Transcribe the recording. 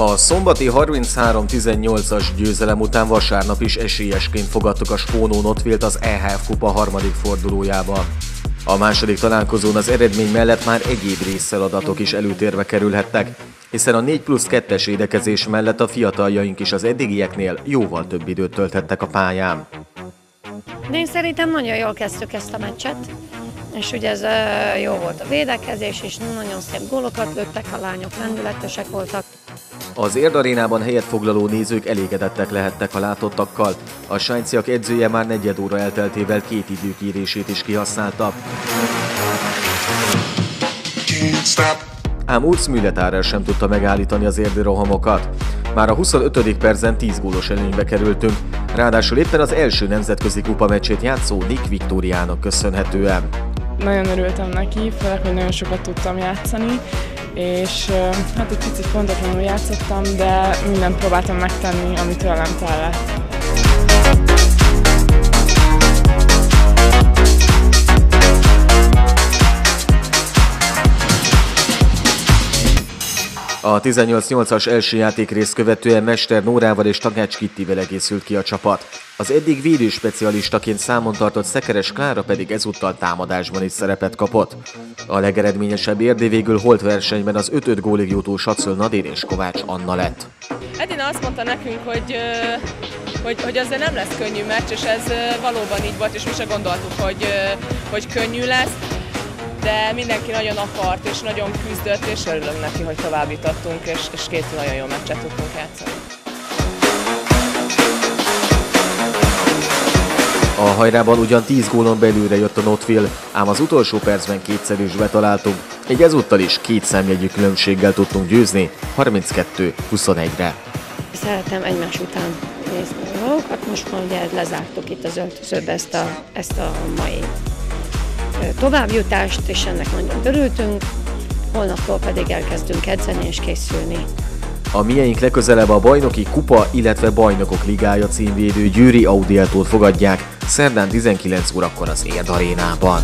A szombati 33-18-as győzelem után vasárnap is esélyesként fogadtuk a Spónó Notvilt az EHF Kupa harmadik fordulójában. A második találkozón az eredmény mellett már egyéb részfeladatok is előtérbe kerülhettek, hiszen a 4 plusz 2-es édekezés mellett a fiataljaink is az eddigieknél jóval több időt tölthettek a pályán. De én szerintem nagyon jól kezdtük ezt a meccset, és ugye ez jó volt a védekezés, és nagyon szép gólokat lőttek, a lányok lendületesek voltak. Az érdarénában helyet foglaló nézők elégedettek lehettek a látottakkal. A sájciak edzője már negyed óra elteltével két időkérését is kihasználta. Ám Urz Mületárer sem tudta megállítani az érdi rohamokat. Már a 25. percen 10 gólos előnybe kerültünk, ráadásul éppen az első nemzetközi kupa meccsét játszó Nick Viktóriának köszönhetően. Nagyon örültem neki, főleg, hogy nagyon sokat tudtam játszani, és hát egy picit pontatlanul játszottam, de mindent próbáltam megtenni, amit tőlem tellett. A 18-8-as első játékrész követően Mester Nórával és Tagács Kittivel egészült ki a csapat. Az eddig védő specialistaként számon tartott Szekeres Klára pedig ezúttal támadásban is szerepet kapott. A legeredményesebb érdi végül holt versenyben az 5-5 gólig jutó Sacöl Nadér és Kovács Anna lett. Edina azt mondta nekünk, hogy, hogy, hogy azért nem lesz könnyű meccs, és ez valóban így volt, és mi se gondoltuk, hogy, hogy könnyű lesz de mindenki nagyon akart és nagyon küzdött, és örülök neki, hogy tovább jutottunk, és, és két nagyon jó meccset tudtunk játszani. A hajrában ugyan 10 gólon belülre jött a Notville, ám az utolsó percben kétszer is betaláltunk, egy ezúttal is két számjegyű különbséggel tudtunk győzni, 32-21-re. Szeretem egymás után nézni a dolgokat, most már ugye lezártuk itt az öltözőbe ezt a, ezt a mai továbbjutást, és ennek nagyon örültünk. Holnaptól pedig elkezdünk edzeni és készülni. A mieink legközelebb a bajnoki kupa, illetve bajnokok ligája címvédő Győri Audieltót fogadják szerdán 19 órakor az Érd arénában.